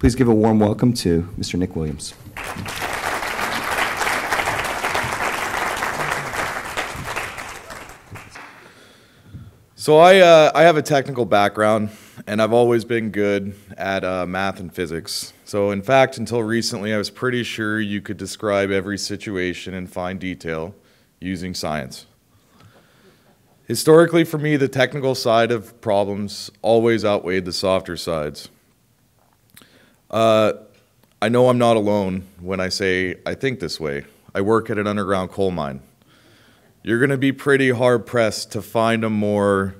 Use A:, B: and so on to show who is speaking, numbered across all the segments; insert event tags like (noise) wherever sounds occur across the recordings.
A: Please give a warm welcome to Mr. Nick Williams.
B: So I, uh, I have a technical background, and I've always been good at uh, math and physics. So in fact, until recently, I was pretty sure you could describe every situation in fine detail using science. Historically, for me, the technical side of problems always outweighed the softer sides. Uh, I know I'm not alone when I say I think this way. I work at an underground coal mine. You're going to be pretty hard pressed to find a more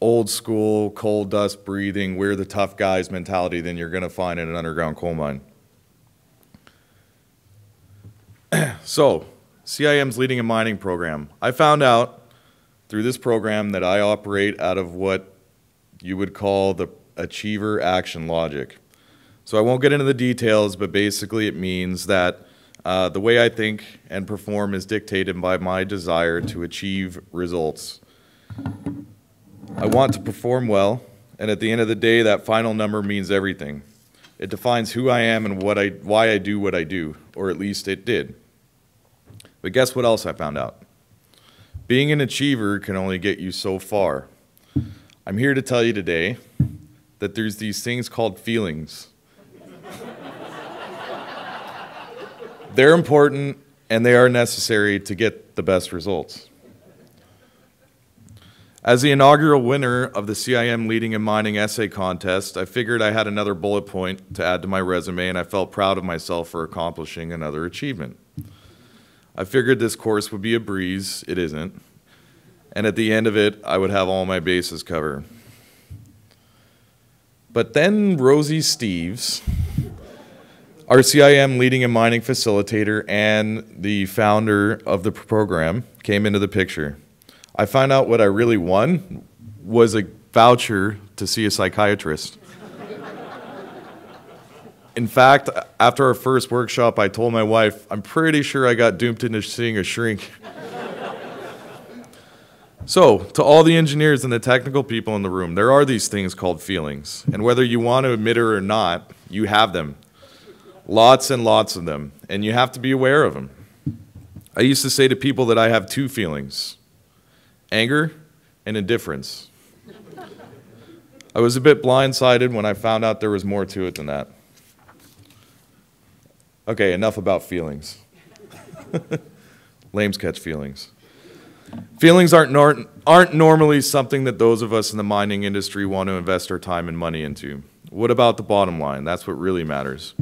B: old school, coal dust breathing, we're the tough guys mentality than you're going to find in an underground coal mine. (clears throat) so, CIM's leading in mining program. I found out through this program that I operate out of what you would call the achiever action logic. So I won't get into the details, but basically it means that uh, the way I think and perform is dictated by my desire to achieve results. I want to perform well, and at the end of the day, that final number means everything. It defines who I am and what I, why I do what I do, or at least it did. But guess what else I found out? Being an achiever can only get you so far. I'm here to tell you today that there's these things called feelings. They're important and they are necessary to get the best results. As the inaugural winner of the CIM Leading in Mining Essay Contest, I figured I had another bullet point to add to my resume and I felt proud of myself for accomplishing another achievement. I figured this course would be a breeze. It isn't. And at the end of it, I would have all my bases covered. But then Rosie Steeves, our CIM leading in mining facilitator and the founder of the program, came into the picture. I found out what I really won was a voucher to see a psychiatrist. In fact, after our first workshop, I told my wife, I'm pretty sure I got duped into seeing a shrink. so, to all the engineers and the technical people in the room, there are these things called feelings. And whether you want to admit it or not, you have them. Lots and lots of them. And you have to be aware of them. I used to say to people that I have two feelings anger and indifference. I was a bit blindsided when I found out there was more to it than that. Okay, enough about feelings. (laughs) Lames catch feelings. Feelings aren't, nor aren't normally something that those of us in the mining industry want to invest our time and money into. What about the bottom line? That's what really matters.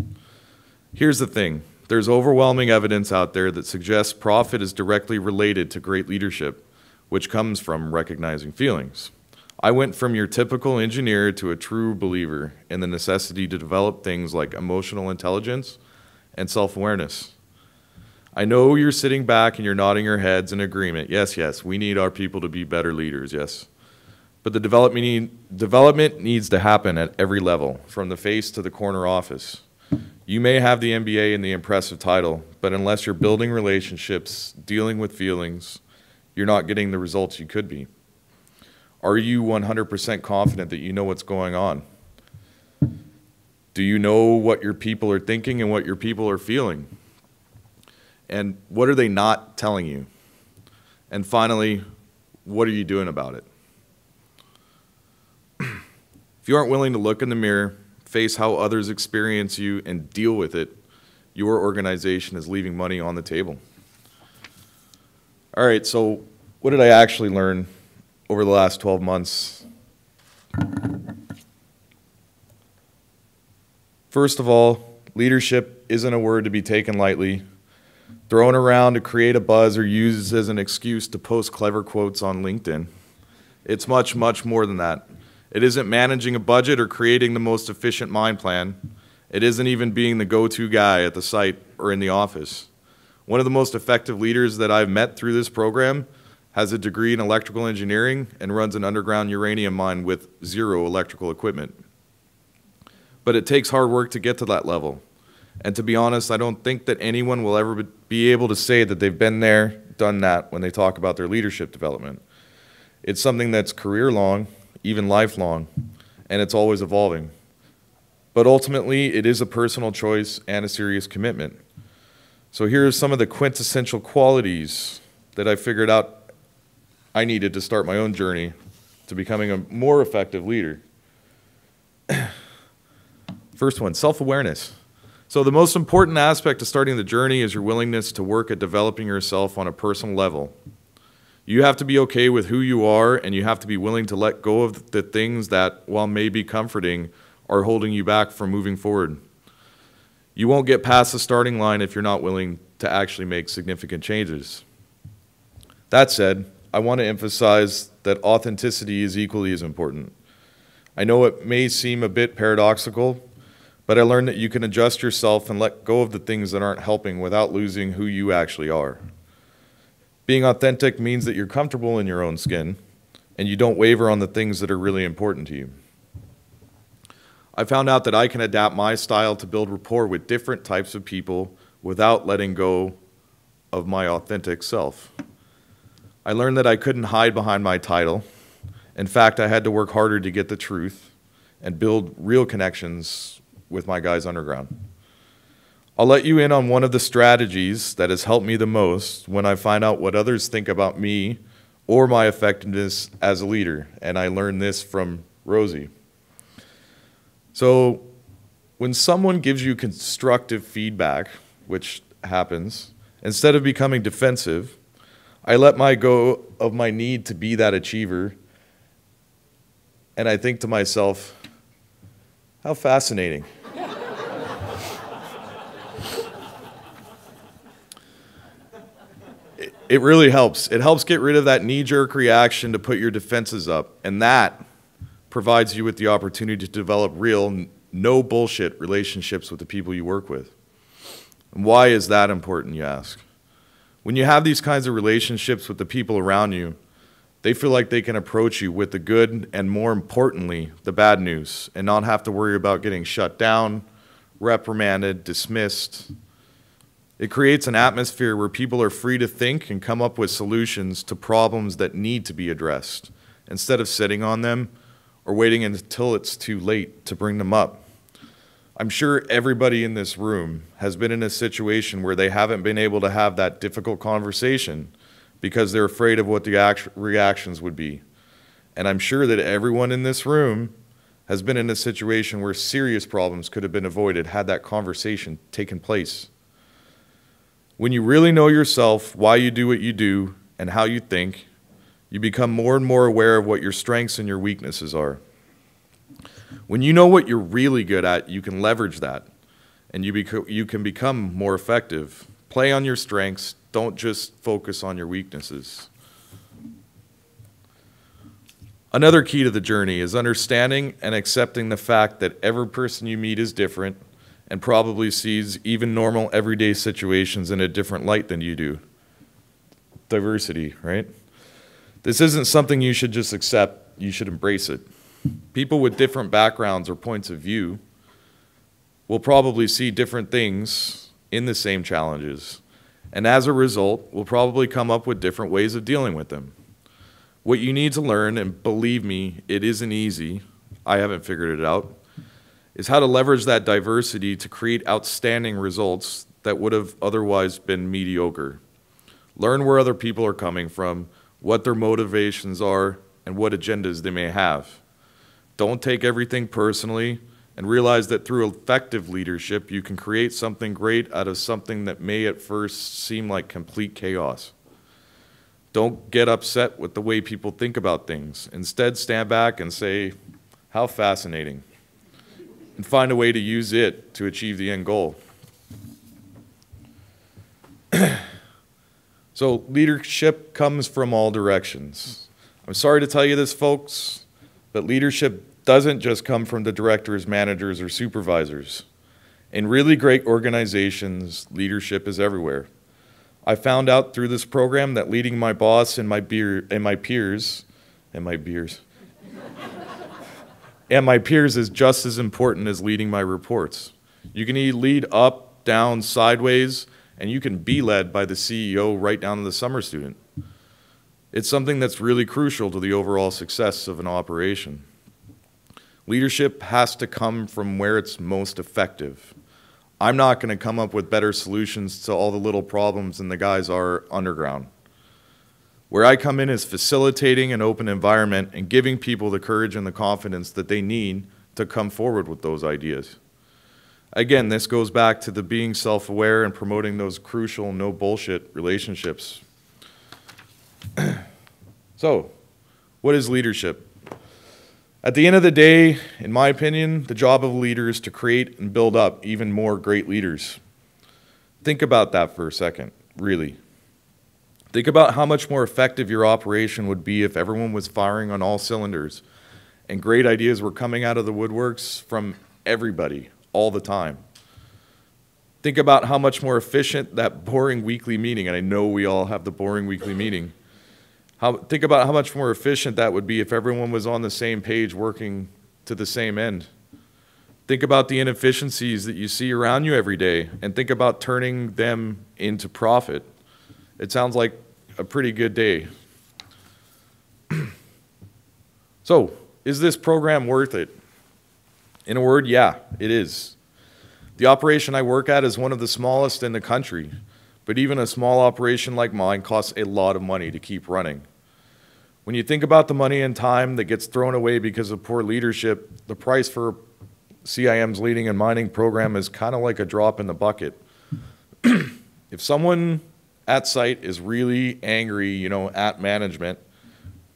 B: Here's the thing there's overwhelming evidence out there that suggests profit is directly related to great leadership, which comes from recognizing feelings. I went from your typical engineer to a true believer in the necessity to develop things like emotional intelligence and self awareness. I know you're sitting back and you're nodding your heads in agreement. Yes, yes, we need our people to be better leaders, yes. But the development, need, development needs to happen at every level, from the face to the corner office. You may have the MBA and the impressive title, but unless you're building relationships, dealing with feelings, you're not getting the results you could be. Are you 100% confident that you know what's going on? Do you know what your people are thinking and what your people are feeling? And what are they not telling you? And finally, what are you doing about it? (clears throat) if you aren't willing to look in the mirror, face how others experience you, and deal with it, your organization is leaving money on the table. All right, so what did I actually learn over the last 12 months? First of all, leadership isn't a word to be taken lightly, thrown around to create a buzz or used as an excuse to post clever quotes on LinkedIn. It's much, much more than that. It isn't managing a budget or creating the most efficient mine plan. It isn't even being the go to guy at the site or in the office. One of the most effective leaders that I've met through this program has a degree in electrical engineering and runs an underground uranium mine with zero electrical equipment. But it takes hard work to get to that level. And to be honest, I don't think that anyone will ever be able to say that they've been there, done that when they talk about their leadership development. It's something that's career long, even lifelong, and it's always evolving. But ultimately, it is a personal choice and a serious commitment. So here are some of the quintessential qualities that I figured out I needed to start my own journey to becoming a more effective leader. (clears throat) First one self awareness. So, the most important aspect of starting the journey is your willingness to work at developing yourself on a personal level. You have to be okay with who you are, and you have to be willing to let go of the things that, while may be comforting, are holding you back from moving forward. You won't get past the starting line if you're not willing to actually make significant changes. That said, I want to emphasize that authenticity is equally as important. I know it may seem a bit paradoxical, but I learned that you can adjust yourself and let go of the things that aren't helping without losing who you actually are. Being authentic means that you're comfortable in your own skin and you don't waver on the things that are really important to you. I found out that I can adapt my style to build rapport with different types of people without letting go of my authentic self. I learned that I couldn't hide behind my title. In fact, I had to work harder to get the truth and build real connections with my guys underground. I'll let you in on one of the strategies that has helped me the most when I find out what others think about me or my effectiveness as a leader. And I learned this from Rosie. So, when someone gives you constructive feedback, which happens, instead of becoming defensive, I let my go of my need to be that achiever. And I think to myself, how fascinating. It, really helps. It helps get rid of that knee jerk reaction to put your defenses up. And that provides you with the opportunity to develop real, no bullshit relationships with the people you work with. And why is that important, you ask? When you have these kinds of relationships with the people around you, they feel like they can approach you with the good and, more importantly, the bad news and not have to worry about getting shut down, reprimanded, dismissed. It creates an atmosphere where people are free to think and come up with solutions to problems that need to be addressed instead of sitting on them or waiting until it's too late to bring them up. I'm sure everybody in this room has been in a situation where they haven't been able to have that difficult conversation because they're afraid of what the reactions would be. And I'm sure that everyone in this room has been in a situation where serious problems could have been avoided had that conversation taken place. When you really know yourself, why you do what you do, and how you think, you become more and more aware of what your strengths and your weaknesses are. When you know what you're really good at, you can leverage that and you, you can become more effective. Play on your strengths, don't just focus on your weaknesses. Another key to the journey is understanding and accepting the fact that every person you meet is different and probably sees even normal everyday situations in a different light than you do. Diversity, right? This isn't something you should just accept, you should embrace it. People with different backgrounds or points of view will probably see different things in the same challenges. And as a result, will probably come up with different ways of dealing with them. What you need to learn, and believe me, it isn't easy, I haven't figured it out, is how to leverage that diversity to create outstanding results that would have otherwise been mediocre. Learn where other people are coming from, what their motivations are, and what agendas they may have. Don't take everything personally and realize that through effective leadership, you can create something great out of something that may at first seem like complete chaos. Don't get upset with the way people think about things. Instead, stand back and say, How fascinating, and find a way to use it to achieve the end goal. (clears throat) so, leadership comes from all directions. I'm sorry to tell you this, folks. But leadership doesn't just come from the directors, managers, or supervisors. In really great organizations, leadership is everywhere. I found out through this program that leading my boss and my beer and my peers and my beers and my peers is just as important as leading my reports. You can lead up, down, sideways, and you can be led by the CEO right down to the summer student. It's something that's really crucial to the overall success of an operation. Leadership has to come from where it's most effective. I'm not going to come up with better solutions to all the little problems than the guys are underground. Where I come in is facilitating an open environment and giving people the courage and the confidence that they need to come forward with those ideas. Again, this goes back to the being self aware and promoting those crucial no bullshit relationships. (clears throat) so, what is leadership? At the end of the day, in my opinion, the job of a leader is to create and build up even more great leaders. Think about that for a second, really. Think about how much more effective your operation would be if everyone was firing on all cylinders and great ideas were coming out of the woodworks from everybody all the time. Think about how much more efficient that boring weekly meeting, and I know we all have the boring weekly meeting, how, think about how much more efficient that would be if everyone was on the same page working to the same end. Think about the inefficiencies that you see around you every day and think about turning them into profit. It sounds like a pretty good day. (clears throat) so, is this program worth it? In a word, yeah, it is. The operation I work at is one of the smallest in the country, but even a small operation like mine costs a lot of money to keep running. When you think about the money and time that gets thrown away because of poor leadership, the price for CIM's leading in mining program is kind of like a drop in the bucket. (clears throat) if someone at site is really angry, you know, at management,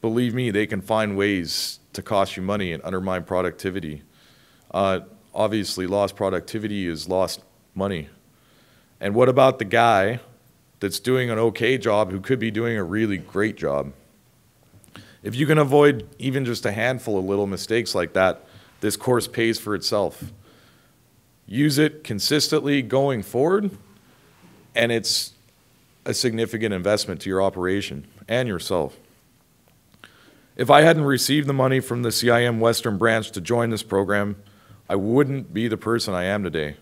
B: believe me, they can find ways to cost you money and undermine productivity. Uh, obviously, lost productivity is lost money. And what about the guy that's doing an okay job who could be doing a really great job? If you can avoid even just a handful of little mistakes like that, this course pays for itself. Use it consistently going forward, and it's a significant investment to your operation and yourself. If I hadn't received the money from the CIM Western branch to join this program, I wouldn't be the person I am today.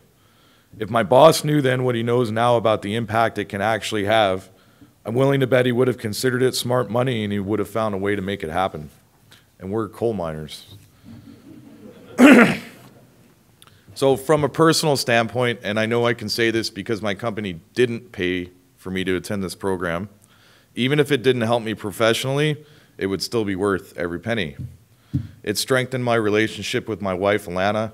B: If my boss knew then what he knows now about the impact it can actually have, I'm willing to bet he would have considered it smart money and he would have found a way to make it happen. And we're coal miners. (clears throat) so, from a personal standpoint, and I know I can say this because my company didn't pay for me to attend this program, even if it didn't help me professionally, it would still be worth every penny. It strengthened my relationship with my wife, Alana,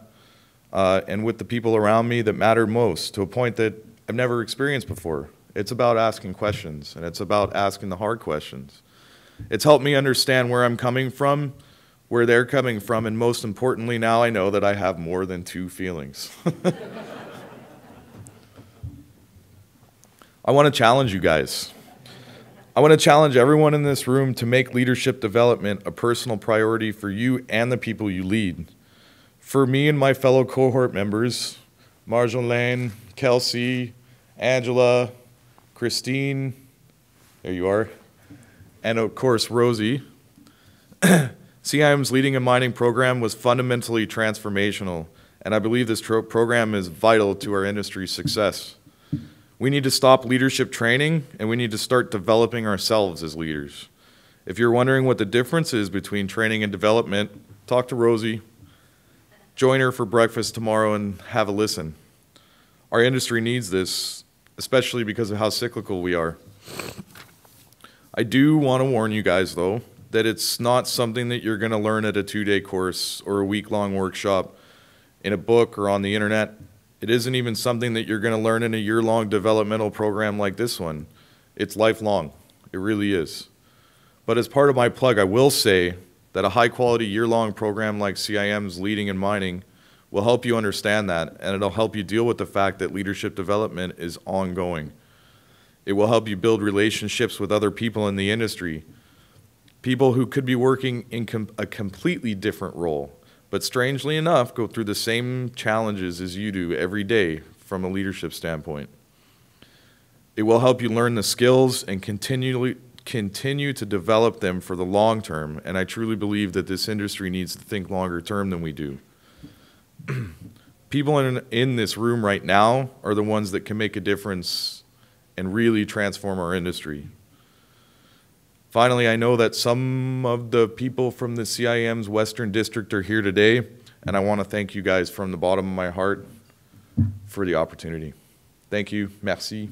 B: uh, and with the people around me that mattered most to a point that I've never experienced before. It's about asking questions, and it's about asking the hard questions. It's helped me understand where I'm coming from, where they're coming from, and most importantly, now I know that I have more than two feelings. (laughs) I want to challenge you guys. I want to challenge everyone in this room to make leadership development a personal priority for you and the people you lead. For me and my fellow cohort members, Marjolaine, Kelsey, Angela, Christine, there you are, and of course, Rosie. (clears throat) CIM's Leading in Mining program was fundamentally transformational, and I believe this program is vital to our industry's success. We need to stop leadership training, and we need to start developing ourselves as leaders. If you're wondering what the difference is between training and development, talk to Rosie. Join her for breakfast tomorrow and have a listen. Our industry needs this, especially because of how cyclical we are. I do want to warn you guys, though, that it's not something that you're going to learn at a two day course or a week long workshop in a book or on the internet. It isn't even something that you're going to learn in a year long developmental program like this one. It's lifelong. It really is. But as part of my plug, I will say that a high quality year long program like CIM's Leading in Mining will help you understand that, and it'll help you deal with the fact that leadership development is ongoing. It will help you build relationships with other people in the industry, people who could be working in com a completely different role, but strangely enough, go through the same challenges as you do every day from a leadership standpoint. It will help you learn the skills and continually continue to develop them for the long term, and I truly believe that this industry needs to think longer term than we do. (clears throat) people in, in this room right now are the ones that can make a difference and really transform our industry. Finally, I know that some of the people from the CIM's Western District are here today. And I want to thank you guys from the bottom of my heart for the opportunity. Thank you. Merci.